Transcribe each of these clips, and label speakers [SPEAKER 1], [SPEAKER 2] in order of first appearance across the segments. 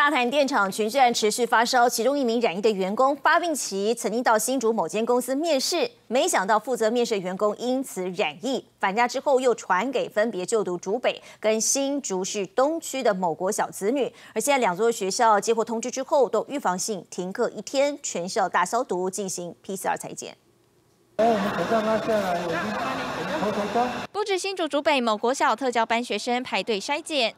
[SPEAKER 1] 大潭电厂群聚案持续发烧，其中一名染疫的员工发病期曾经到新竹某间公司面试，没想到负责面试员工因此染疫，返家之后又传给分别就读竹北跟新竹市东区的某国小子女。而现在两座学校接获通知之后，都预防性停课一天，全校大消毒，进行 PCR 裁剪。
[SPEAKER 2] 哎，我们口罩拿下来，我们我们口罩。
[SPEAKER 3] 不止新竹竹北某国小特教班学生排队筛检。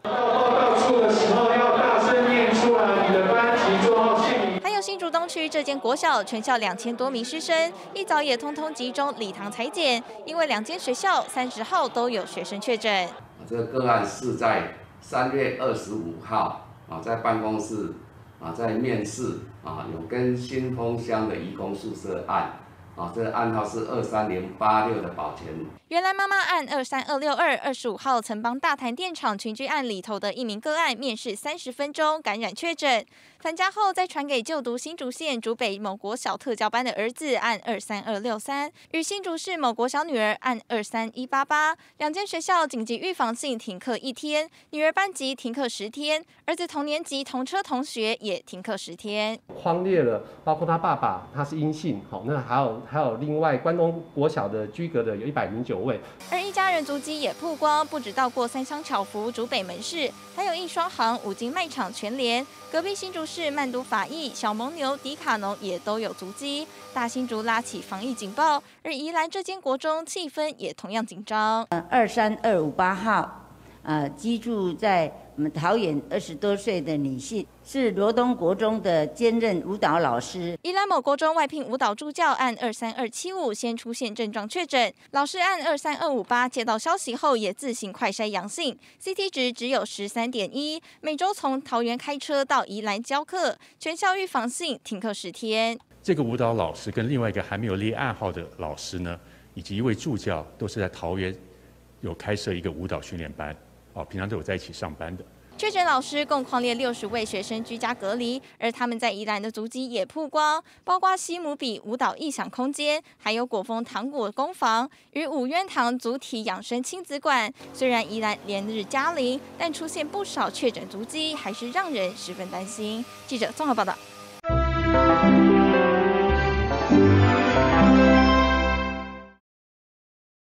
[SPEAKER 3] 区这间国小，全校两千多名师生，一早也通通集中礼堂裁剪，因为两间学校三十号都有学生确诊。
[SPEAKER 4] 这个个案是在三月二十五号啊，在办公室啊，在面试啊，有跟新丰乡的义工宿舍案。啊，这个暗号是二三零八六的保全。
[SPEAKER 3] 原来妈妈案二三二六二二十五号曾帮大潭电厂群聚案里头的一名个案面试三十分钟，感染确诊，返家后再传给就读新竹县竹北某国小特教班的儿子按二三二六三，与新竹市某国小女儿按二三一八八，两间学校紧急预防性停课一天，女儿班级停课十天，儿子同年级同车同学也停课十天。
[SPEAKER 5] 荒列了，包括他爸爸他是阴性，好，那还有。还有另外关东国小的居格的有一百零九位，
[SPEAKER 3] 而一家人足迹也曝光，不止到过三乡巧福、竹北门市，还有一双行、五金卖场、全联，隔壁新竹市曼都法意、小蒙牛、迪卡侬也都有足迹。大新竹拉起防疫警报，而宜兰这间国中气氛也同样紧张。
[SPEAKER 6] 二三二五八号，呃，居住在。我们桃园二十多岁的女性是罗东国中的兼任舞蹈老师。
[SPEAKER 3] 宜兰某国中外聘舞蹈助教按二三二七五先出现症状确诊，老师按二三二五八接到消息后也自行快筛阳性，CT 值只有十三点一。每周从桃园开车到宜兰教课，全校预防性停课十天。
[SPEAKER 7] 这个舞蹈老师跟另外一个还没有立暗号的老师呢，以及一位助教，都是在桃园有开设一个舞蹈训练班。哦，平常都有在一起上班的。
[SPEAKER 3] 确诊老师共框列六十位学生居家隔离，而他们在宜兰的足迹也曝光，包括西姆比舞蹈异想空间，还有果风糖果工坊与五渊堂足体养生亲子馆。虽然宜兰连日加零，但出现不少确诊足迹，还是让人十分担心。记者综合报道。